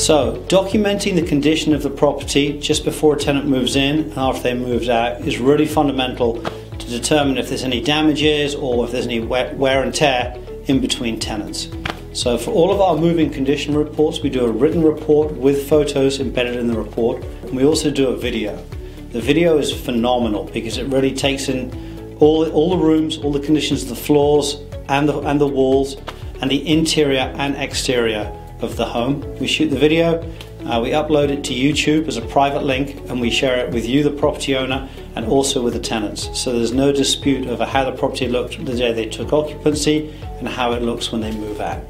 So, documenting the condition of the property just before a tenant moves in and after they moved out is really fundamental to determine if there's any damages or if there's any wear and tear in between tenants. So, for all of our move-in condition reports, we do a written report with photos embedded in the report, and we also do a video. The video is phenomenal because it really takes in all, all the rooms, all the conditions of the floors and the, and the walls, and the interior and exterior of the home. We shoot the video, uh, we upload it to YouTube as a private link, and we share it with you, the property owner, and also with the tenants. So there's no dispute over how the property looked the day they took occupancy and how it looks when they move out.